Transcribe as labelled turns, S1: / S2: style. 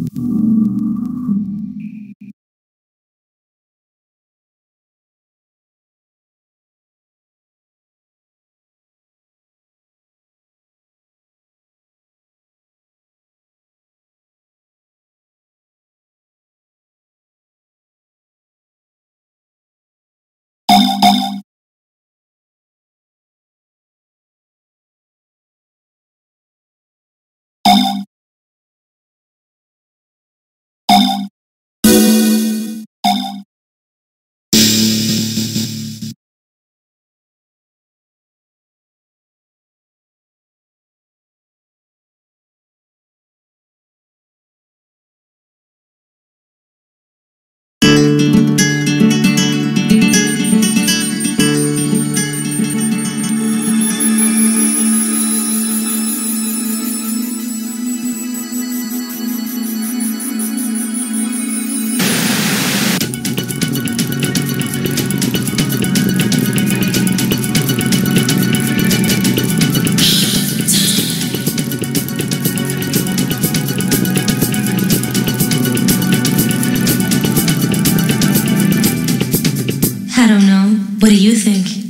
S1: うん。I don't know. What do you think?